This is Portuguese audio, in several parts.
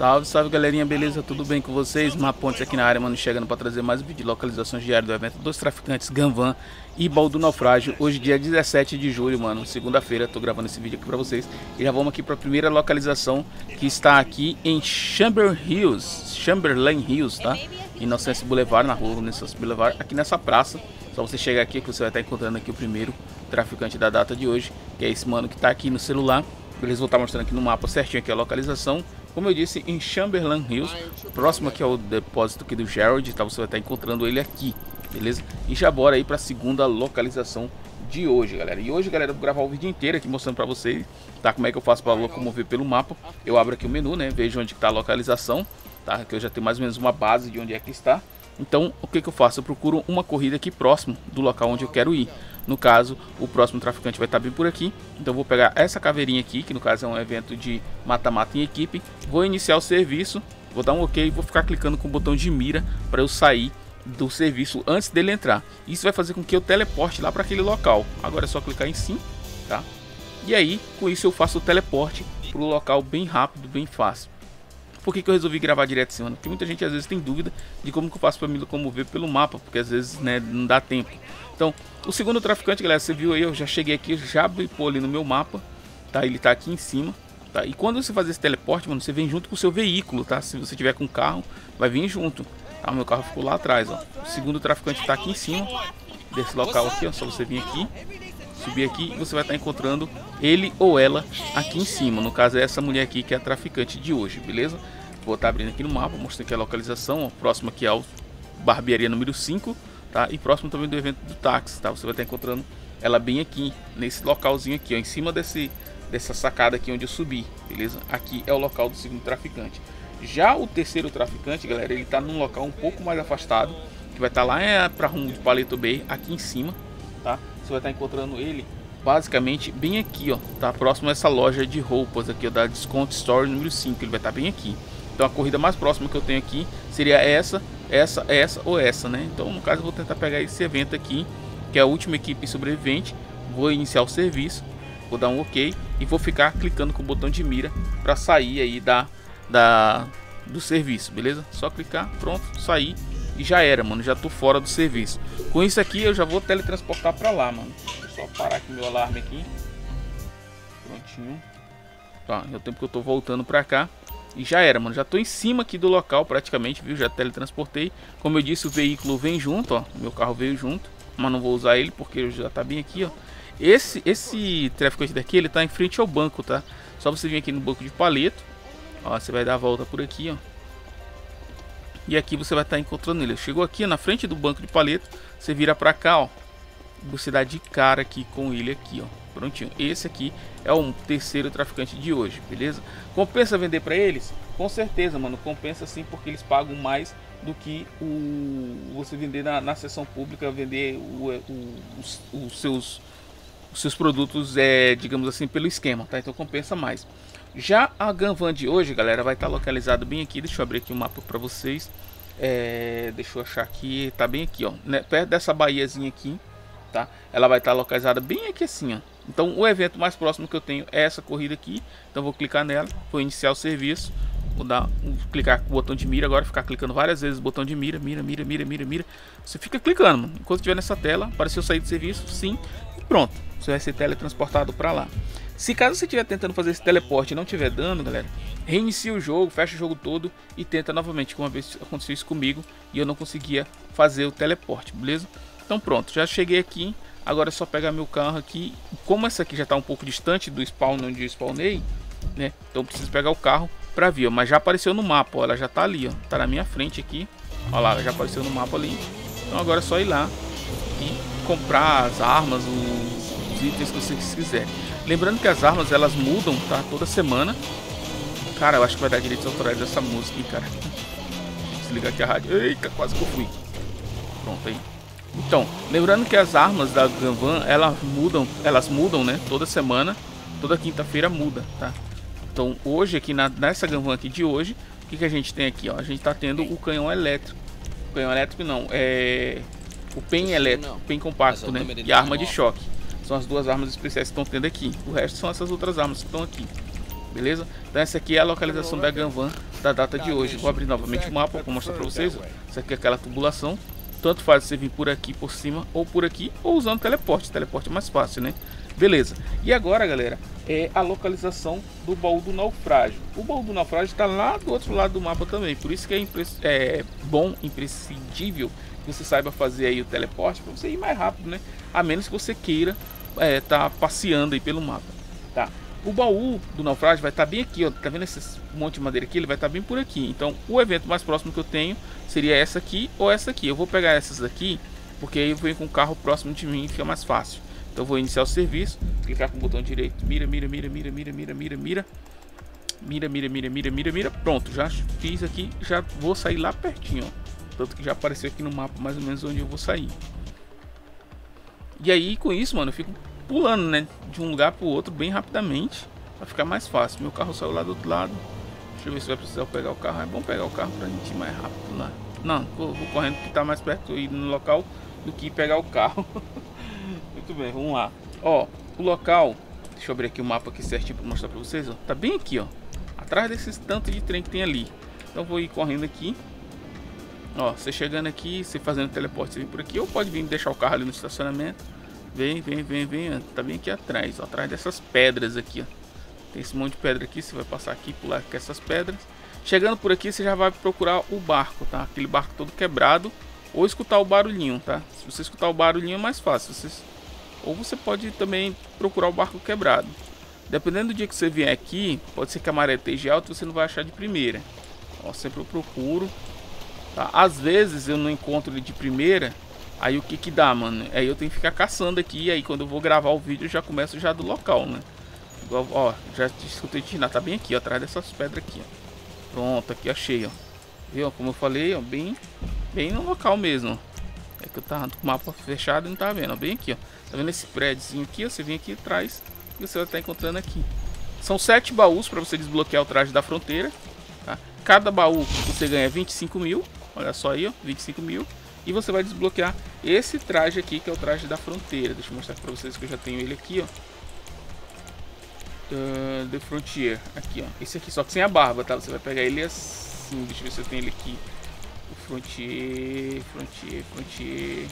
Salve, salve galerinha, beleza? Tudo bem com vocês? Mapontes aqui na área, mano, chegando para trazer mais um vídeo de localizações diárias do evento dos traficantes Ganvan e Baú do Naufrágio. Hoje, dia 17 de julho, mano, segunda-feira, tô gravando esse vídeo aqui para vocês. E já vamos aqui para a primeira localização, que está aqui em Chamber Hills, Chamberlain Hills, tá? Inocência Boulevard, na rua Inocência Boulevard, aqui nessa praça. Só você chegar aqui que você vai estar encontrando aqui o primeiro traficante da data de hoje, que é esse mano que tá aqui no celular. Eles vão estar mostrando aqui no mapa certinho aqui a localização como eu disse, em Chamberlain Hills, próximo aqui ao depósito aqui do Gerald, tá? Você vai estar encontrando ele aqui, beleza? E já bora aí para a segunda localização de hoje, galera. E hoje, galera, eu vou gravar o vídeo inteiro aqui mostrando para vocês, tá? Como é que eu faço para locomover pelo mapa. Eu abro aqui o menu, né? Vejo onde está a localização, tá? Que eu já tenho mais ou menos uma base de onde é que está. Então, o que, que eu faço? Eu procuro uma corrida aqui próximo do local onde eu quero ir. No caso, o próximo traficante vai estar bem por aqui. Então, vou pegar essa caveirinha aqui, que no caso é um evento de mata-mata em equipe. Vou iniciar o serviço, vou dar um ok e vou ficar clicando com o botão de mira para eu sair do serviço antes dele entrar. Isso vai fazer com que eu teleporte lá para aquele local. Agora é só clicar em sim, tá? E aí, com isso eu faço o teleporte para o local bem rápido, bem fácil. Por que, que eu resolvi gravar direto em cima? Porque muita gente às vezes tem dúvida de como que eu faço para me locomover pelo mapa, porque às vezes né, não dá tempo. Então, o segundo traficante, galera, você viu aí, eu já cheguei aqui, já pô ali no meu mapa, tá? Ele tá aqui em cima, tá? E quando você fazer esse teleporte, mano, você vem junto com o seu veículo, tá? Se você tiver com carro, vai vir junto, tá? Meu carro ficou lá atrás, ó. O segundo traficante tá aqui em cima desse local aqui, ó. Só você vir aqui, subir aqui e você vai estar encontrando ele ou ela aqui em cima. No caso é essa mulher aqui que é a traficante de hoje, beleza? Vou estar abrindo aqui no mapa, mostrando aqui a localização, ó, próximo aqui ao barbearia número 5, tá? E próximo também do evento do táxi, tá? Você vai estar encontrando ela bem aqui, nesse localzinho aqui, ó, em cima desse, dessa sacada aqui onde eu subi, beleza? Aqui é o local do segundo traficante. Já o terceiro traficante, galera, ele tá num local um pouco mais afastado, que vai estar lá é, para rumo de Paleto Bay, aqui em cima, tá? Você vai estar encontrando ele basicamente bem aqui, ó, tá próximo a essa loja de roupas aqui, ó, da Discount Store número 5, ele vai estar bem aqui. Então a corrida mais próxima que eu tenho aqui seria essa, essa, essa ou essa, né? Então no caso eu vou tentar pegar esse evento aqui, que é a última equipe sobrevivente. Vou iniciar o serviço, vou dar um OK e vou ficar clicando com o botão de mira para sair aí da, da do serviço, beleza? Só clicar, pronto, sair e já era, mano. Já tô fora do serviço. Com isso aqui eu já vou teletransportar para lá, mano. Deixa eu só parar aqui meu alarme aqui. Prontinho. Tá, é o tempo que eu tô voltando para cá. E já era, mano. Já tô em cima aqui do local praticamente, viu? Já teletransportei. Como eu disse, o veículo vem junto, ó. Meu carro veio junto. Mas não vou usar ele porque já tá bem aqui, ó. Esse, esse traficante daqui, ele tá em frente ao banco, tá? Só você vir aqui no banco de palito. Ó, você vai dar a volta por aqui, ó. E aqui você vai estar encontrando ele. Chegou aqui na frente do banco de palito. Você vira pra cá, ó. Você dá de cara aqui com ele aqui, ó. Prontinho. Esse aqui é o terceiro traficante de hoje, beleza? Compensa vender para eles? Com certeza, mano. Compensa sim, porque eles pagam mais do que o você vender na, na sessão pública, vender o, o, os, os, seus, os seus produtos, é, digamos assim, pelo esquema, tá? Então compensa mais. Já a Ganvan de hoje, galera, vai estar tá localizado bem aqui. Deixa eu abrir aqui o mapa para vocês. É, deixa eu achar aqui, tá bem aqui, ó, né? perto dessa baiazinha aqui, tá? Ela vai estar tá localizada bem aqui assim, ó. Então o evento mais próximo que eu tenho é essa corrida aqui. Então vou clicar nela, vou iniciar o serviço. Vou dar, vou clicar com o botão de mira agora, ficar clicando várias vezes o botão de mira, mira, mira, mira, mira, mira. Você fica clicando, mano. Enquanto estiver nessa tela, apareceu sair do serviço, sim, e pronto. Você vai ser teletransportado para lá. Se caso você estiver tentando fazer esse teleporte e não estiver dando, galera, reinicia o jogo, fecha o jogo todo e tenta novamente, como uma vez aconteceu isso comigo e eu não conseguia fazer o teleporte, beleza? Então pronto, já cheguei aqui, agora é só pegar meu carro aqui. Como essa aqui já está um pouco distante do spawn onde eu spawnei, né? Então preciso pegar o carro para vir, mas já apareceu no mapa, ó, ela já está ali, ó, tá na minha frente aqui. Olha lá, já apareceu no mapa ali. Então agora é só ir lá e comprar as armas, os, os itens que vocês quiserem. Lembrando que as armas elas mudam, tá? Toda semana. Cara, eu acho que vai dar direitos autorais dessa música, hein, cara. Desligar aqui a rádio. Eita, quase que eu fui. Pronto aí. Então, lembrando que as armas da Ganvan, elas mudam, elas mudam, né? Toda semana, toda quinta-feira muda, tá? Então, hoje aqui na, nessa Ganvan aqui de hoje, o que, que a gente tem aqui, ó? A gente tá tendo o canhão elétrico. O canhão elétrico não, é o pen elétrico, pen compacto, né? E a arma de choque. São as duas armas especiais que estão tendo aqui. O resto são essas outras armas que estão aqui. Beleza? Então essa aqui é a localização da Ganvan da data de hoje. Vou abrir novamente o mapa para mostrar para vocês. Isso aqui é aquela tubulação. Tanto faz você vir por aqui por cima ou por aqui ou usando teleporte. Teleporte é mais fácil, né? Beleza. E agora, galera, é a localização do baú do naufrágio. O baú do naufrágio está lá do outro lado do mapa também. Por isso que é, é bom, imprescindível que você saiba fazer aí o teleporte para você ir mais rápido, né? A menos que você queira é, tá passeando aí pelo mapa, tá? O baú do naufrágio vai estar tá bem aqui, ó. Tá vendo esse monte de madeira aqui? Ele vai estar tá bem por aqui. Então, o evento mais próximo que eu tenho seria essa aqui ou essa aqui. Eu vou pegar essas aqui, porque aí eu venho com o carro próximo de mim e fica mais fácil. Então, vou iniciar o serviço, clicar com o botão direito, mira, mira, mira, mira, mira, mira, mira, mira. Mira, mira, mira, mira, mira, mira. Pronto, já fiz aqui, já vou sair lá pertinho, ó. Tanto que já apareceu aqui no mapa mais ou menos onde eu vou sair. E aí, com isso, mano, eu fico pulando, né? De um lugar pro outro bem rapidamente. Vai ficar mais fácil. Meu carro saiu lá do outro lado. Deixa eu ver se vai precisar pegar o carro. É bom pegar o carro pra gente ir mais rápido lá. Não, vou, vou correndo que tá mais perto ir no local do que pegar o carro. Muito bem, vamos lá. Ó, o local. Deixa eu abrir aqui o mapa aqui certinho pra mostrar pra vocês, ó. Tá bem aqui, ó. Atrás desses tanto de trem que tem ali. Então vou ir correndo aqui. Ó, você chegando aqui, você fazendo teleporte, você vem por aqui. Ou pode vir deixar o carro ali no estacionamento. Vem, vem, vem, vem. Tá bem aqui atrás, ó, atrás dessas pedras aqui, ó. Tem esse monte de pedra aqui, você vai passar aqui, pular com essas pedras. Chegando por aqui, você já vai procurar o barco, tá? Aquele barco todo quebrado. Ou escutar o barulhinho, tá? Se você escutar o barulhinho é mais fácil. Você... Ou você pode também procurar o barco quebrado. Dependendo do dia que você vier aqui, pode ser que a maré esteja alta você não vai achar de primeira. Ó, sempre eu procuro. Tá? Às vezes eu não encontro ele de primeira Aí o que que dá, mano? Aí eu tenho que ficar caçando aqui. Aí quando eu vou gravar o vídeo, eu já começo já do local, né? Igual, ó, já escutei de tá bem aqui, ó, atrás dessas pedras aqui, ó. Pronto, aqui achei, ó. Viu? Como eu falei, ó, bem, bem no local mesmo. É que eu tava com o mapa fechado e não tá vendo, ó, bem aqui, ó. Tá vendo esse prédiozinho aqui? Ó, você vem aqui atrás e você vai estar encontrando aqui. São sete baús para você desbloquear o traje da fronteira. Tá? Cada baú você ganha 25 mil. Olha só aí, ó, 25 mil. E você vai desbloquear esse traje aqui, que é o traje da fronteira. Deixa eu mostrar para vocês que eu já tenho ele aqui, ó. Uh, The Frontier, aqui, ó. Esse aqui, só que sem a barba, tá? Você vai pegar ele assim. Deixa eu ver se eu tenho ele aqui. O Frontier, Frontier, Frontier.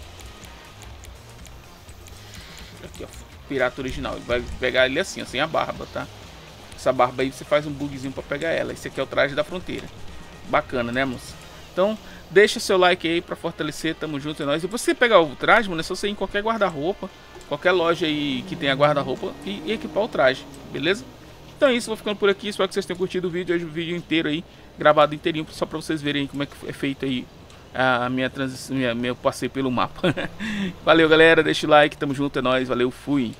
Aqui, ó. Pirata original. Ele vai pegar ele assim, ó, sem a barba, tá? Essa barba aí você faz um bugzinho para pegar ela. Esse aqui é o traje da fronteira. Bacana, né, moça? Então, deixa seu like aí para fortalecer, tamo junto, é nóis. E você pegar o traje, mano, é só você ir em qualquer guarda-roupa, qualquer loja aí que tenha guarda-roupa e, e, equipar o traje, beleza? Então é isso, vou ficando por aqui, espero que vocês tenham curtido o vídeo, hoje o vídeo inteiro aí, gravado inteirinho, só para vocês verem como é que é feito aí a minha transição, meu passeio pelo mapa. valeu galera, deixa o like, tamo junto, é nóis, valeu, fui!